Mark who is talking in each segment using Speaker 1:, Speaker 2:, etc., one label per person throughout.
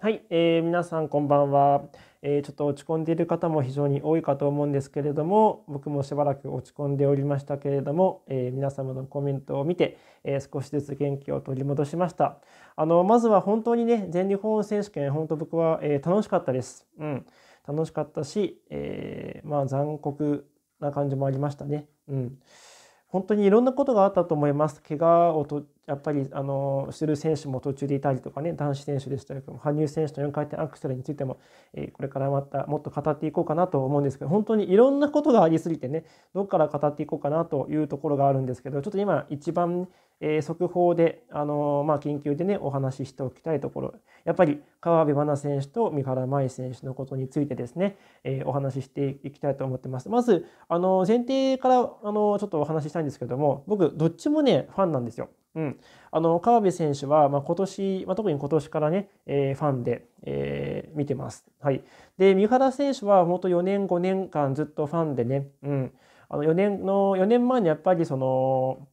Speaker 1: はい、えー、皆さんこんばんは、えー、ちょっと落ち込んでいる方も非常に多いかと思うんですけれども僕もしばらく落ち込んでおりましたけれども、えー、皆様のコメントを見て、え、少しずつ元気を取り戻しました。あのまずは本当にね全日本選手権本当僕は、え楽しかったです、うん、楽しかったし、えまあ残酷な感じもありましたね。うん。本当にいろんなことがあったと思います。怪我をとやっぱりあのする選手も途中でいたりとかね、男子選手でしたけども、羽生選手の4回転アクセルについても、え、これからまたもっと語っていこうかなと思うんですけど、本当にいろんなことがありすぎてね、どこから語っていこうかなというところがあるんですけど、ちょっと今一番えー、速報で、あのー、まあ、緊急でね、お話ししておきたいところ、やっぱり川辺愛菜選手と三原舞選手のことについてですね、えー、お話ししていきたいと思ってます。まず、あの前提から、あのちょっとお話ししたいんですけども、僕、どっちもね、ファンなんですよ。うん、あの川辺選手は、まあ、今年、まあ、特に今年からね、えー、ファンで、えー、見てます。はい、で三原選手は本当4年5年間ずっとファンでね、うん、あの4年の4年前にやっぱりその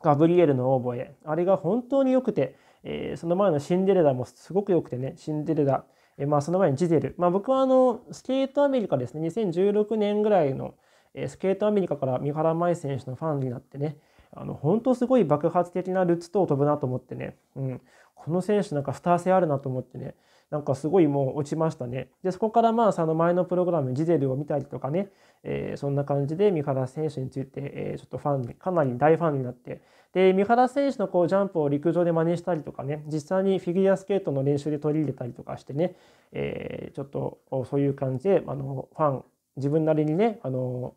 Speaker 1: ガブリエルのオーボエ。あれが本当に良くて、えー、その前のシンデレラもすごく良くてね。シンデレラ、えー、まあその前にジゼル、まあ、僕はあのスケートアメリカですね。2016年ぐらいの、えー、スケートアメリカから三原舞選手のファンになってね。あの本当すごい爆発的なルッツと飛ぶなと思ってね、うん、この選手なんかスター性あるなと思ってね。なんかすごいもう落ちましたね。で、そこからまあその前のプログラム、ジゼルを見たりとかね、えー、そんな感じで三原選手について、えー、ちょっとファンに、かなり大ファンになって、で、三原選手のこうジャンプを陸上で真似したりとかね、実際にフィギュアスケートの練習で取り入れたりとかしてね、えー、ちょっとそういう感じで、あの、ファン、自分なりにね、あの、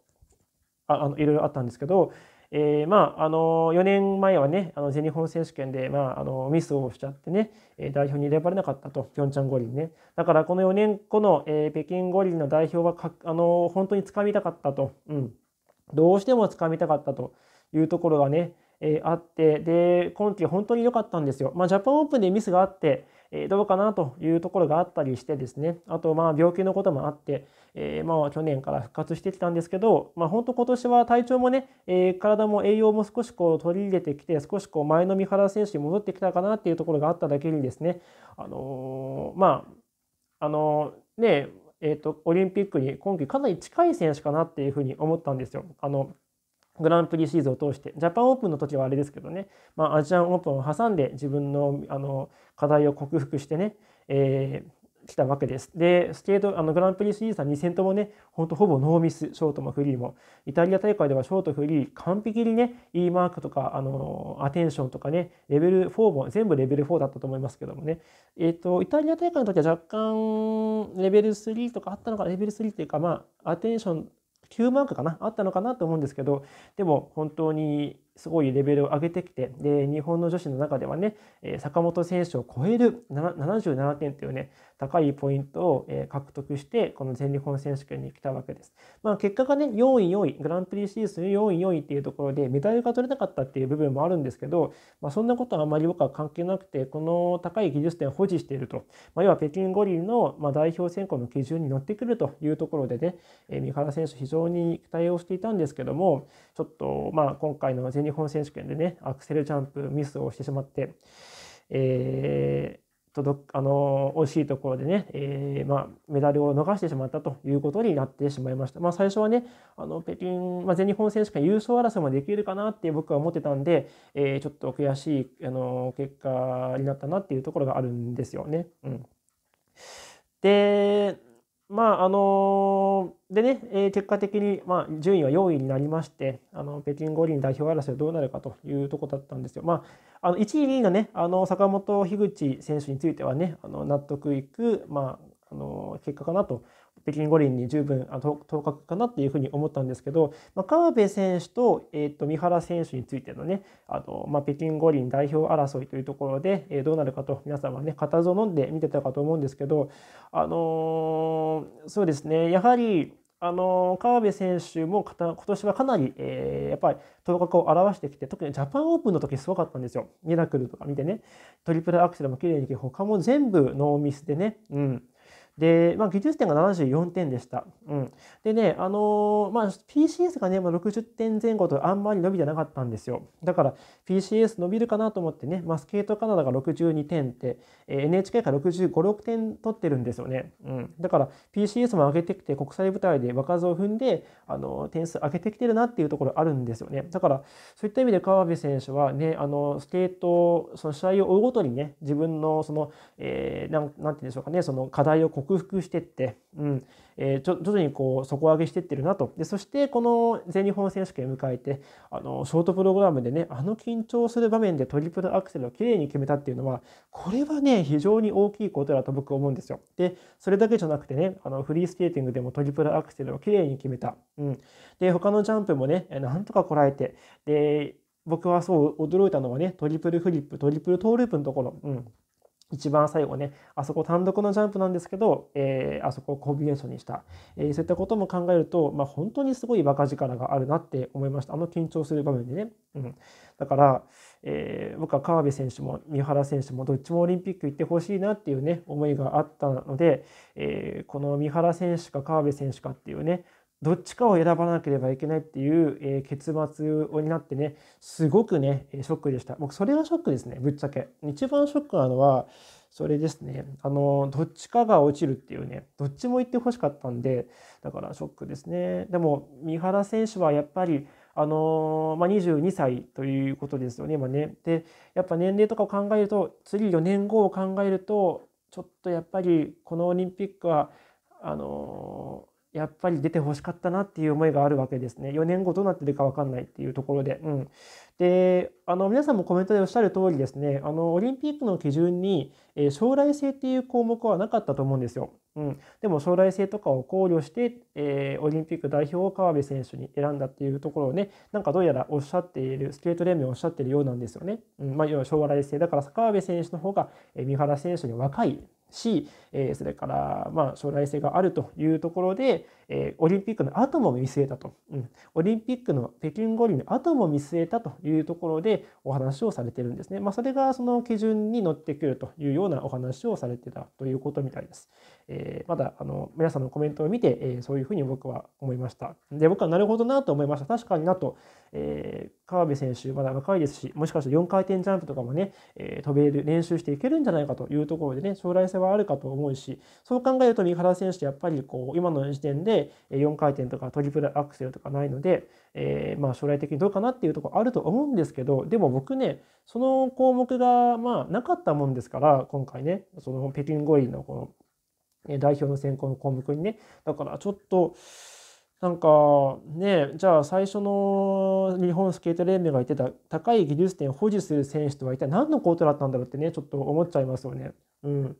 Speaker 1: ああのいろいろあったんですけど、えー、まあ、あの、4年前はね、あの全日本選手権で、まあ、あの、ミスをしちゃってね、代表に選ばれなかったと、ピョンチャン五輪ね。だから、この4年後の、えー、北京五輪の代表はか、あの、本当につかみたかったと、うん。どうしてもつかみたかったというところがね、えー、あって、で、今季本当に良かったんですよ。まあ、ジャパンオープンでミスがあって、え、どうかなというところがあったりしてですね、あと、まあ、病気のこともあって、えー、まあ去年から復活してきたんですけど、まあ、本当今年は体調もね、えー、体も栄養も少しこう取り入れてきて少しこう前の三原選手に戻ってきたかなっていうところがあっただけにですねあのー、まああのねえーと、とオリンピックに今季かなり近い選手かなっていうふうに思ったんですよ。あのグランプリシーズンを通して、ジャパンオープンの時はあれですけどね、まあ、アジアンオープンを挟んで自分のあの課題を克服してね、えー、来たわけです。で、スケート、あのグランプリシリーズは2戦ともね、ほんとほぼノーミス、ショートもフリーも。イタリア大会ではショート、フリー、完璧にね、E マークとか、あの、アテンションとかね、レベル4も、全部レベル4だったと思いますけどもね。えっ、ー、と、イタリア大会の時は若干、レベル3とかあったのか、レベル3っていうか、まあ、アテンション、9マークかなあったのかなと思うんですけど、でも本当にすごいレベルを上げてきて、で、日本の女子の中ではね、坂本選手を超える77点というね、高いポイントを獲得して、この全日本選手権に来たわけです。まあ、結果がね、4位、4位、グランプリシリーズ4位、4位っていうところで、メダルが取れなかったっていう部分もあるんですけど、まあ、そんなことはあまり僕は関係なくて、この高い技術点を保持していると、まあ、要は北京五輪のま代表選考の基準に乗ってくるというところでね、三原選手、非常に期待をしていたんですけども、ちょっと、まあ、今回の全日本選手権でね、アクセルジャンプミスをしてしまって、えー届あの惜しいところでね、えー、まあ、メダルを逃してしまったということになってしまいました。まあ、最初はね、あの北京、まあ、全日本選手権優勝争いもできるかなって僕は思ってたんで、えー、ちょっと悔しいあの結果になったなっていうところがあるんですよね。うん、で、まああのでね、えー、結果的に、まあ、順位は4位になりまして、あの北京五輪代表争いはどうなるかというところだったんですよ。まあ、あの1位、2位のね、あの坂本、樋口選手についてはね、あの納得いく、まあ、あの結果かなと北京五輪に十分当確かなっていうふうに思ったんですけど、まあ、川辺選手と,、えー、と三原選手についてのねあの、まあ、北京五輪代表争いというところで、えー、どうなるかと皆さんはね固唾を飲んで見てたかと思うんですけど、あのー、そうですねやはりあの川辺選手も今年はかなり、えー、やっぱり頭角を現してきて特にジャパンオープンの時すごかったんですよ。ミラクルとか見てね。トリプルアクセルも綺麗に他も全部ノーミスでね、うん、で、まあ、技術点が74点でした。うん、でね、あのー、まあ、PCS がね、まあ、60点前後とあんまり伸びてなかったんですよ。だから PCS 伸びるかなと思ってね、まあ、スケートカナダが62点って、えー、NHK から65、6点取ってるんですよね。うん、だから PCS も上げてきて、国際舞台で場数を踏んで、あのー、点数上げてきてるなっていうところあるんですよね。だから、そういった意味で川辺選手はね、あのスケート、その試合を追うごとにね、自分のその、えー、なんなんて言うんでしょうかね、その課題を克服してって、うん、えー、ちょ徐々にこう底上げしてってるなとでそしてこの全日本選手権を迎えてあのショートプログラムでねあの緊張する場面でトリプルアクセルをきれいに決めたっていうのはこれはね非常に大きいことだと僕は思うんですよ。でそれだけじゃなくてねあのフリースケーティングでもトリプルアクセルをきれいに決めた。うん、で他のジャンプもねなんとかこらえてで僕はそう驚いたのはねトリプルフリップトリプルトーループのところ。うん一番最後ね、あそこ単独のジャンプなんですけど、えー、あそこをコンビネーションにした、えー、そういったことも考えると、まあ、本当にすごいバカ力があるなって思いました。あの緊張する場面でね。うん、だから、えー、僕は川辺選手も三原選手もどっちもオリンピック行ってほしいなっていうね、思いがあったので、えこの三原選手か川辺選手かっていうね、どっちかを選ばなければいけないっていう、え結末になってね、すごくね、ショックでした。僕、それがショックですね、ぶっちゃけ。一番ショックなのは、それですね。あの、どっちかが落ちるっていうね、どっちも言ってほしかったんで、だからショックですね。でも、三原選手はやっぱり、あのまあ、22歳ということですよね、今ね。で、やっぱ年齢とかを考えると、次4年後を考えると、ちょっとやっぱりこのオリンピックは、あのやっぱり出てほしかったなっていう思いがあるわけですね。4年後どうなってるか分かんないっていうところで。うん、であの皆さんもコメントでおっしゃる通りですねあのオリンピックの基準に、えー、将来性っていう項目はなかったと思うんですよ。うん、でも将来性とかを考慮して、えー、オリンピック代表を川辺選手に選んだっていうところをねなんかどうやらおっしゃっているスケート連盟おっしゃってるようなんですよね。うんまあ、要は将来性だから川辺選手の方が、え、三原選手に若いし、えそれからまあ将来性があるというところで、えオリンピックの後も見据えたと、うん、オリンピックの北京五輪の後も見据えたというところでお話をされてるんですね。まあ、それがその基準に乗ってくるというようなお話をされてたということみたいです。えー、まだあの皆さんのコメントを見て、えー、そういうふうに僕は思いました。で僕はなるほどなと思いました。確かになと、えー、川辺選手まだ若いですしもしかして4回転ジャンプとかもね、え飛べる練習していけるんじゃないかというところでね将来性はあるかと思うしそう考えると三原選手ってやっぱりこう今の時点で4回転とかトリプルアクセルとかないので、えまあ将来的にどうかなっていうところあると思うんですけどでも僕ねその項目がまあなかったもんですから今回ねその北京五輪のこの代表の選考の項目にね。だからちょっと、なんかね、じゃあ最初の日本スケート連盟が言ってた高い技術点を保持する選手とは一体何のことだったんだろうってね、ちょっと思っちゃいますよね。うん。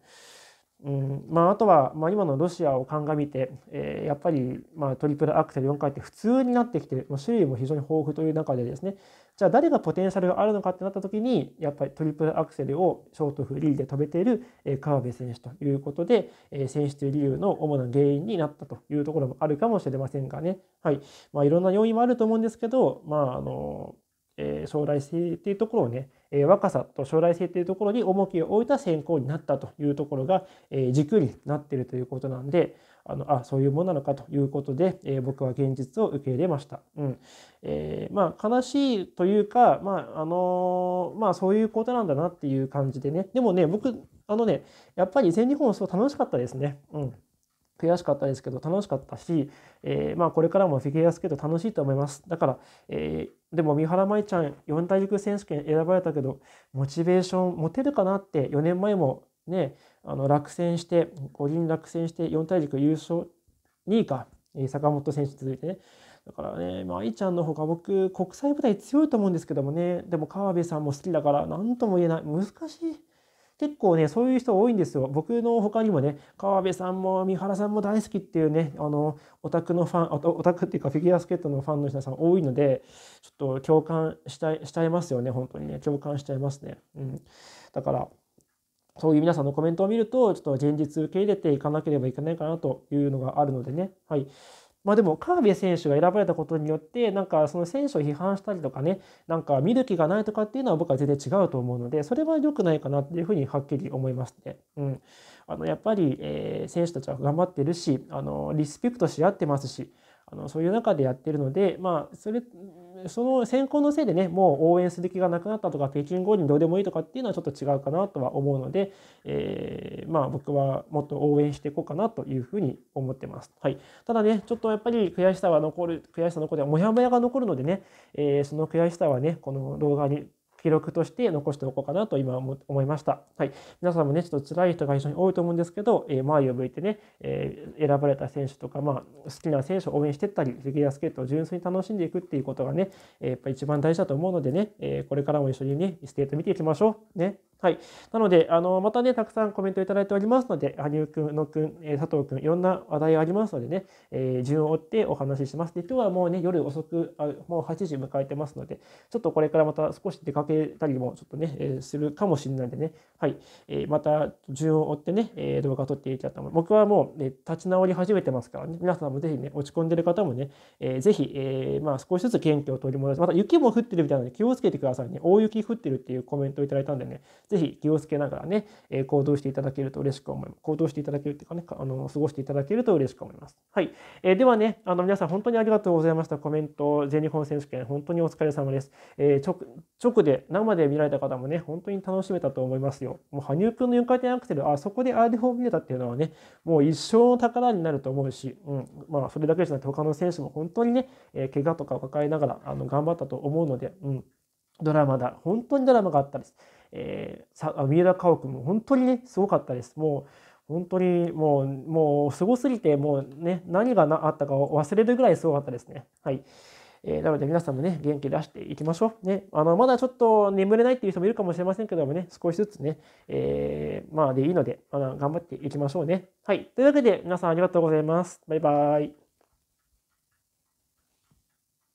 Speaker 1: うん。まあ、あとは、まあ、今のロシアを鑑みて、えー、やっぱり、まあ、トリプルアクセル4回って普通になってきて、まあ、種類も非常に豊富という中でですね。じゃあ誰がポテンシャルがあるのかってなった時にやっぱりトリプルアクセルをショートフリーで飛べている川辺選手ということでえ選出理由の主な原因になったというところもあるかもしれませんがね、はい。まあ、いろんな要因もあると思うんですけど、まああのえ将来性っていうところをねえ若さと将来性というところに重きを置いた選考になったというところが、え軸になっているということなんであのあそういうものなのかということで、え僕は現実を受け入れました。うんえー、まあ、悲しいというか、まああのまあ、そういうことなんだなっていう感じでねでもね僕あのねやっぱり全日本すごい楽しかったですね。うん悔しかったですけど楽しかったし、えー、まあこれからもフィギュアスケート楽しいと思います。だから、えー、でも三原舞ちゃん四大陸選手権選ばれたけどモチベーション持てるかなって4年前もねあの落選して五輪落選して四大陸優勝2位か坂本選手続いてねだからね、まあ、愛ちゃんの方が僕国際舞台強いと思うんですけどもねでも川辺さんも好きだから何とも言えない難しい。結構ね、そういう人多いんですよ。僕の他にもね、川辺さんも三原さんも大好きっていうね、あの、オタクのファン、オタクっていうかフィギュアスケートのファンの人さん多いので、ちょっと共感したいしちゃいますよね、本当にね。共感しちゃいますね。うん。だから、そういう皆さんのコメントを見ると、ちょっと現実受け入れていかなければいけないかなというのがあるのでね。はい。まあでも、河辺選手が選ばれたことによって、なんかその選手を批判したりとかね、なんか見る気がないとかっていうのは僕は全然違うと思うので、それは良くないかなっていうふうにはっきり思いますね。うん。あのやっぱり、えー、選手たちは頑張ってるしあのリスペクトし合ってますしあのそういう中でやってるので、まあ、それその選考のせいでねもう応援する気がなくなったとか北京五輪どうでもいいとかっていうのはちょっと違うかなとは思うので、えー、まあ僕はもっと応援していこうかなというふうに思ってます。はい、ただねちょっとやっぱり悔しさは残る悔しさ残るもやもやが残るのでね、えー、その悔しさはねこの動画に記録として残しておこうかなと今思いました。はい。皆さんもね、ちょっと辛い人が非常に多いと思うんですけど、えー、前を向いてね、えー、選ばれた選手とか、まあ、好きな選手を応援していったり、フィギュアスケートを純粋に楽しんでいくっていうことがね、えー、やっぱ一番大事だと思うのでね、えこれからも一緒にね、スケート見ていきましょう。ね。はい。なので、あの、またね、たくさんコメントいただいておりますので、羽生くん、野くん、え佐藤くん、いろんな話題がありますのでね、えー、順を追ってお話しします。で、今日はもうね、夜遅く、あもう8時迎えてますので、ちょっとこれからまた少し出かけたりもちょっとね、え、するかもしれないんでね、はい。え、また順を追ってね、え、動画を撮っていきたいと思います。僕はもう、ね、立ち直り始めてますからね、皆さんもぜひね、落ち込んでる方もね、えー、ぜひ、え、まあ少しずつ元気を取り戻して、また雪も降ってるみたいなので気をつけてくださいね。大雪降ってるっていうコメントをいただいたんでね、ぜひ気をつけながらね、え行動していただけると嬉しく思います。行動していただけるっていうかね、あの過ごしていただけると嬉しく思います。はい。えー、ではね、あの皆さん本当にありがとうございました。コメント、全日本選手権、本当にお疲れ様です。えー、直、直生で見られた方もね、本当に楽しめたと思いますよ。もう羽生くんの4回転アクセル、あそこで R を見れたっていうのはね、もう一生の宝になると思うし、うん、まあ、それだけじゃなくて他の選手も本当にね、えー、怪我とかを抱えながらあの頑張ったと思うので、うん、ドラマだ。本当にドラマがあったです。えー、さ三浦佳生君も本当にね、すごかったです。もう、本当にもう、もうすごすぎて、もうね、何があったかを忘れるぐらいすごかったですね。はい。えー、なので皆さんもね、元気出していきましょう。ね、あの、まだちょっと眠れないっていう人もいるかもしれませんけどもね、少しずつね、えー、まあでいいので、まだ頑張っていきましょうね。はい。というわけで皆さんありがとうございます。バイバイ。